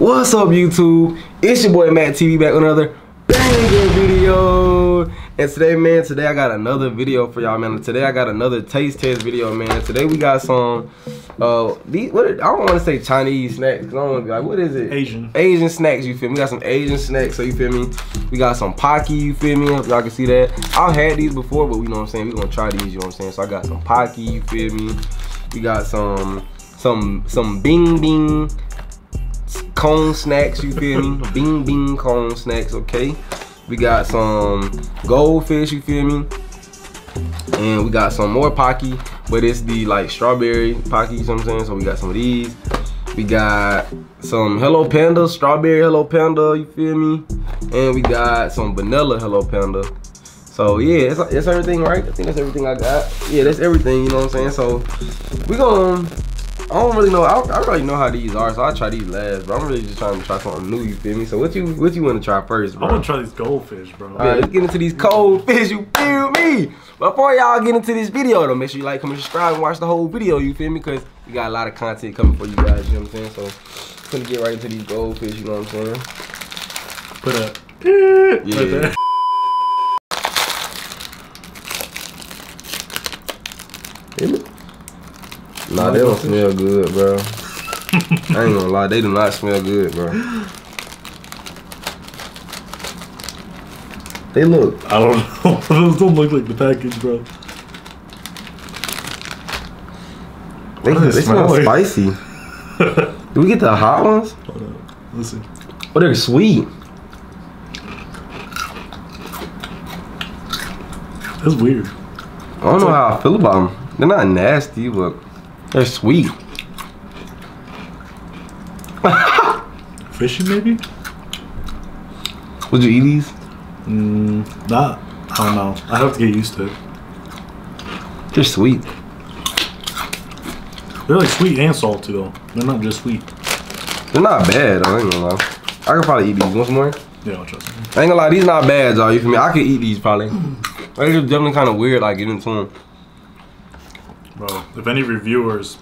What's up, YouTube? It's your boy Mac TV back with another banger video. And today, man, today I got another video for y'all, man. Today I got another taste test video, man. Today we got some, uh, these, what, I don't want to say Chinese snacks, I don't want to be like, what is it? Asian. Asian snacks, you feel me? We got some Asian snacks, so you feel me? We got some Pocky, you feel me? Y'all can see that. I've had these before, but we know what I'm saying. we gonna try these, you know what I'm saying? So I got some Pocky, you feel me? We got some, some, some Bing Bing cone snacks, you feel me? Bing Bing cone snacks, okay? We got some goldfish, you feel me? And we got some more Pocky, but it's the like strawberry Pocky, you know what I'm saying? So we got some of these. We got some Hello Panda, strawberry Hello Panda, you feel me? And we got some vanilla Hello Panda. So yeah, it's, it's everything, right? I think that's everything I got. Yeah, that's everything, you know what I'm saying? So we gonna I don't really know. I, I know how these are, so I try these last. But I'm really just trying to try something new. You feel me? So what you what you want to try first, I bro? want to try these goldfish, bro. All right, let's get into these cold fish. You feel me? Before y'all get into this video, though, make sure you like, comment, subscribe, and watch the whole video. You feel me? Because we got a lot of content coming for you guys. You know what I'm saying? So gonna get right into these goldfish. You know what I'm saying? Put a Yeah. right there. Hear me? Nah, they don't smell good, bro. I ain't gonna lie, they do not smell good, bro. They look I don't know. Those don't look like the package, bro. They, they smell smell like? spicy. Do we get the hot ones? Hold. Let's see. Oh, they're sweet. That's weird. I don't know how I feel about them. They're not nasty, but they're sweet. Fishy, maybe? Would you eat these? Mm, not. I don't know. I have to get used to it. They're sweet. They're like sweet and salty, though. They're not just sweet. They're not bad. I ain't gonna lie. I could probably eat these. once more? Yeah, I'll trust them. I ain't gonna lie. These not bad, y'all. You feel me? I could eat these probably. They're just definitely kind of weird, like getting into them. Bro, if any reviewers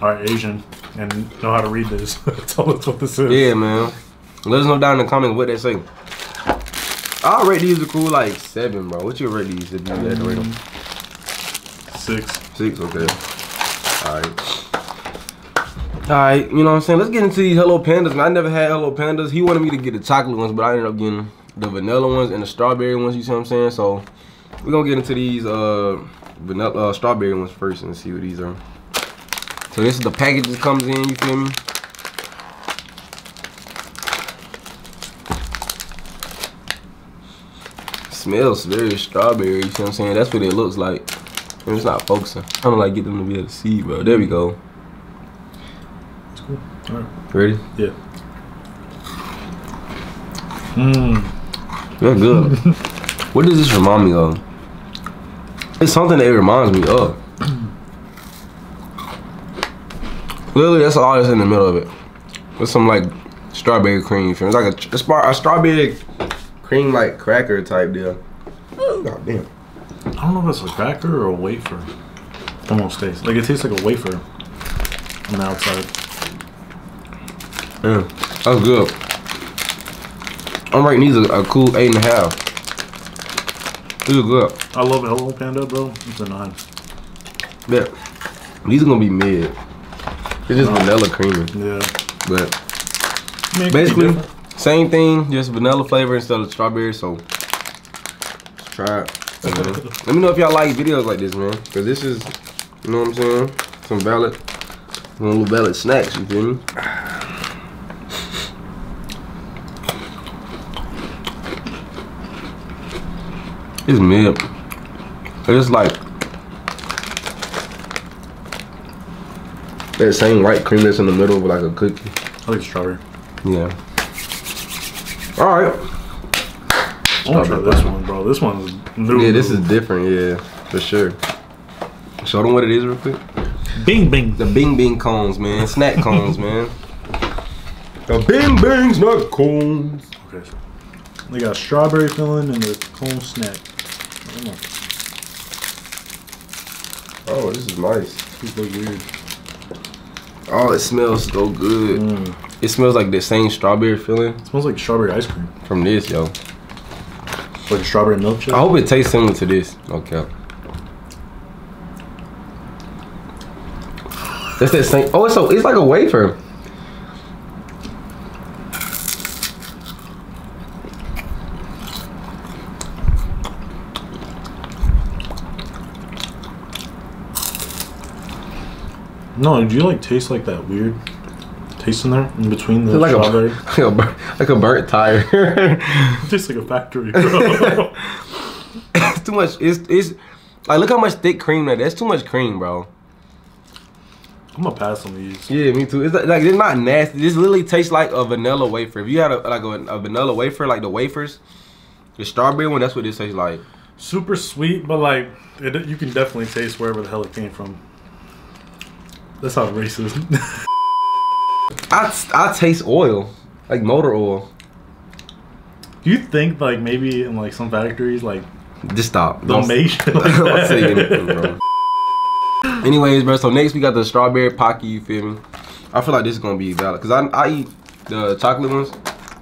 are Asian and know how to read this, tell us what this is. Yeah, man. Let us know down in the comments what they say. I'll rate these a cool like seven, bro. What you rate these if you had to rate them? Six. Six, okay. Alright. Alright, you know what I'm saying? Let's get into these Hello Pandas. Man, I never had Hello Pandas. He wanted me to get the chocolate ones, but I ended up getting the vanilla ones and the strawberry ones, you see what I'm saying? So we're gonna get into these uh vanilla uh, strawberry ones first and see what these are. So this is the package that comes in, you feel me? Smells very strawberry, you see what I'm saying? That's what it looks like. And it's not focusing. I don't like get them to be able to see, bro. There we go. It's cool. Alright. Ready? Yeah. Mmm. They're good. what does this remind me of? It's something that it reminds me of. Literally, that's all that's in the middle of it. With some like strawberry cream. It's like a, a, a strawberry cream like cracker type deal. God damn. I don't know if it's a cracker or a wafer. Almost tastes like it tastes like a wafer on the outside. Yeah, that's good. I'm rating these a, a cool eight and a half. These are good. I love Hello Panda, bro. It's a nine. Yeah. These are gonna be mid. It's just Oh. vanilla creamy. Yeah. But I mean, it could be basically, same thing, just vanilla flavor instead of strawberry. So let's try it. man. Let me know if y'all like videos like this, man. Cause this is, you know what I'm saying, some valid, some little valid snacks. You feel me? It's mid. It's like that same white cream that's in the middle of like a cookie. I like strawberry. Yeah. All right. I want to try this one, bro. This one's new. Yeah, this is different. Yeah, for sure. Show them what it is real quick. Bing Bing. The Bing Bing cones, man. Snack cones, man. The Bing Bing snack cones. Okay. They got strawberry filling and the cone snack. Oh, this is nice. These look weird. Oh, it smells so good. Mm. it smells like the same strawberry feeling It smells like strawberry ice cream. from this, yo. Like a strawberry milkshake. I hope it tastes similar to this. Okay. That's that same. Oh, it's so it's like a wafer. No, do you like taste like that weird taste in there in between the like a, strawberry? like a like a burnt tire. It tastes like a factory. bro. it's too much. It's it's like look how much thick cream that. That's too much cream, bro. I'm gonna pass on these. Yeah, me too. It's like, like it's not nasty. This literally tastes like a vanilla wafer. If you had a like a, a vanilla wafer, like the wafers, the strawberry one, that's what this tastes like. Super sweet, but like it, you can definitely taste wherever the hell it came from. That's how racist. I I taste oil, like motor oil. Do you think like maybe in like some factories like Just stop. they'll Don't- make shit like say anything, bro. Anyways, bro. So next we got the strawberry pocky. You feel me? I feel like this is gonna be valid because I I eat the chocolate ones,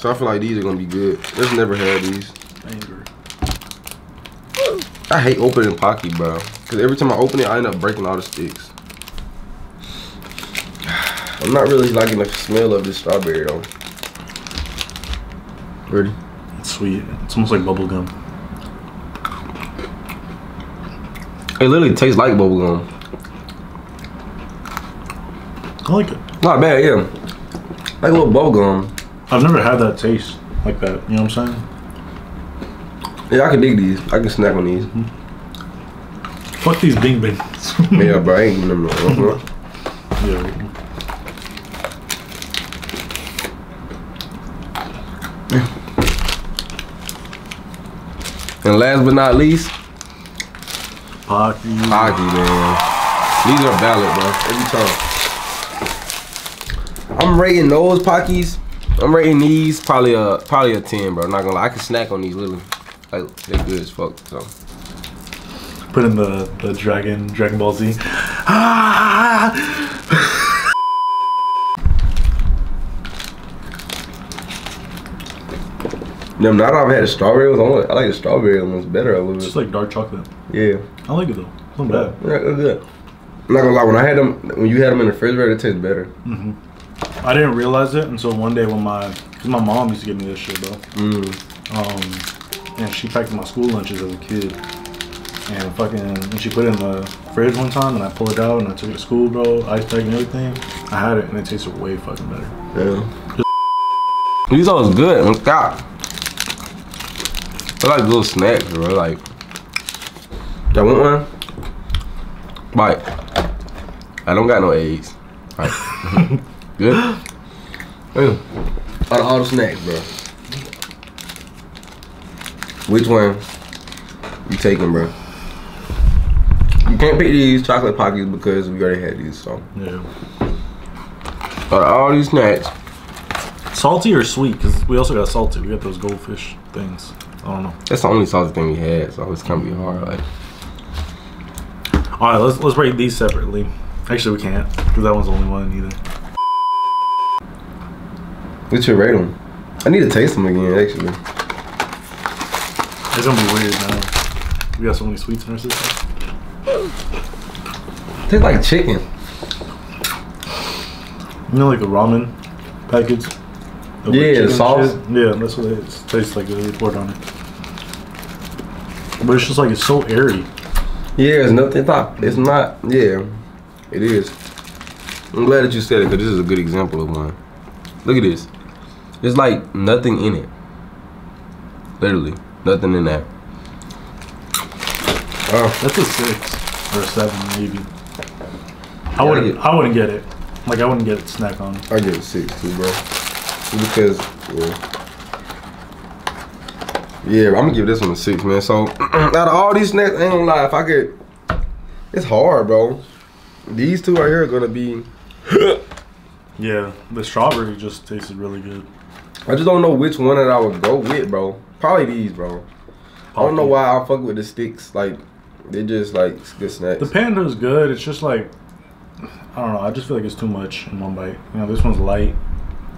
so I feel like these are gonna be good. Just never had these. Anger. I hate opening pocky, bro. Because every time I open it, I end up breaking all the sticks. I'm not really liking the smell of this strawberry though. Ready? It's sweet. It's almost like bubble gum. It literally tastes like bubblegum. I like it. Not bad, yeah. Like a little bubblegum. I've never had that taste like that. You know what I'm saying? Yeah, I can dig these. I can snack on these. Mm-hmm. Fuck these bing Bings. yeah, bro, I ain't eating them. no. yeah. And last but not least, Pocky. Pocky, man. These are valid, bro. Every time. I'm rating those Pockies. I'm rating these probably a probably a 10, bro. Not gonna lie. I can snack on these literally. Like they're good as fuck. So Put in the, the dragon Dragon Ball Z. Ah! them that I've had the strawberry ones, I, I like the strawberry ones better a little It's bit. just like dark chocolate. Yeah. I like it though. It's not bad. Yeah, they're good. I'm not gonna lie, when I had them when you had them in the refrigerator, it tastes better. Mhm. I didn't realize it until one day when my, cause my mom used to give me this shit, bro. Mm. Um, and she packed my school lunches as a kid. And fucking, when she put it in the fridge one time, and I pulled it out and I took it to school, bro, ice pack and everything. I had it, and it tasted way fucking better. Yeah. These are good. God. They're like little snacks, bro. Like, y'all want one? Bite. I don't got no eggs. Right. good? Yeah. Out of all the snacks, bro. Which one you taking, bro? You can't pick these chocolate pockets because we already had these, so. Yeah. Out of all these snacks, Salty or sweet? Cause we also got salty. We got those goldfish things. I don't know. that's the only salty thing we had, so it's gonna be hard. Like, All right, let's let's rate these separately. Actually, we can't, cause that one's the only one either. What's your rate them? I need to taste them again, actually. It's gonna be weird now. We got so many sweets in our system. Tastes like chicken. You know, like the ramen package. Yeah, the sauce. shit? Yeah, that's what it is. tastes like. They poured on it. But it's just like it's so airy. Yeah, it's nothing. It's not. It's not. Yeah, it is. I'm glad that you said it because this is a good example of one. Look at this. There's like nothing in it. Literally, nothing in that. Oh, That's a six or a seven, maybe. I I wouldn't. get- I wouldn't get it. Like I wouldn't get it snack on. I get a six too, bro. Because yeah. Yeah, I'm gonna give this one a six, man. So out of all these snacks, I ain't gonna lie, if I could, it's hard, bro. These two right here are gonna be. Yeah, the strawberry just tasted really good. I just don't know which one that I would go with, bro. Probably these, bro. I don't know why I fuck with the sticks. Like they're just like good snacks. The panda is good. It's just like I don't know. I just feel like it's too much in one bite. You know, this one's light.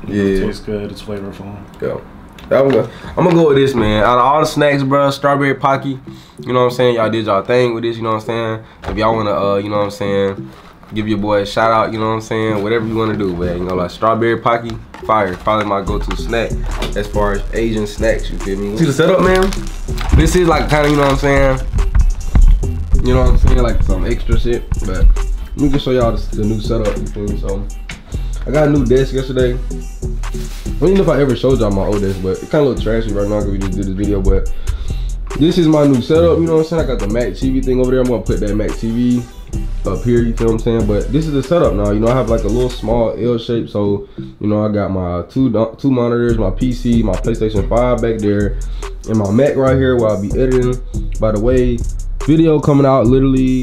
Yeah. Yeah. It tastes good. It's flavorful. Yeah. That was a, I'm gonna go with this, man. Out of all the snacks, bro, strawberry pocky. You know what I'm saying? Y'all did y'all thing with this. You know what I'm saying? If y'all wanna, uh, you know what I'm saying, give your boy a shout out. You know what I'm saying? Whatever you wanna do, man. You know, like strawberry pocky, fire. Probably my go-to snack as far as Asian snacks. You feel me? See the setup, man? This is like kind of, you know what I'm saying? You know what I'm saying? Like some extra shit, but let me just show y'all the, the new setup. You feel me? So I got a new desk yesterday. I don't even know if I ever showed y'all my old desk, but it kind of look trashy right now because we just did this video. But this is my new setup. You know what I'm saying? I got the Mac TV thing over there. I'm gonna put that Mac TV up here. You feel what I'm saying? But this is the setup now. You know, I have like a little small L shape. So you know, I got my two two monitors, my PC, my PlayStation 5 back there, and my Mac right here where I'll be editing. By the way, video coming out literally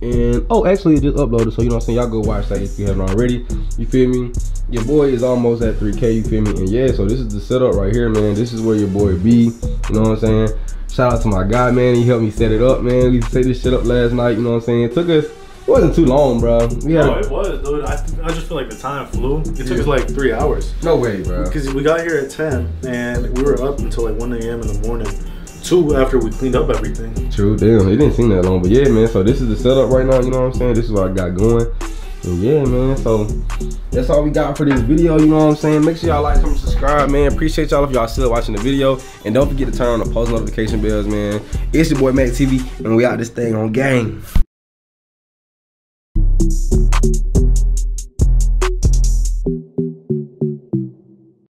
and oh actually it just uploaded so you know what i'm saying y'all go watch that if you haven't already you feel me your boy is almost at 3k you feel me and yeah so this is the setup right here man this is where your boy be you know what i'm saying shout out to my guy man he helped me set it up man we set this shit up last night you know what i'm saying it took us it wasn't too long bro we had No, a, it was, dude. I, I just feel like the time flew. It took Yeah. us like three hours. no way bro Because we got here at 10 and we were up until like 1 a.m. in the morning. Two after we cleaned up everything. True, damn, it didn't seem that long, but yeah, man. So this is the setup right now. You know what I'm saying? This is what I got going. Yeah, man. So that's all we got for this video. You know what I'm saying? Make sure y'all like, comment, subscribe, man. Appreciate y'all if y'all still watching the video, and don't forget to turn on the post notification bells, man. It's your boy Mac TV, and we out this thing on gang.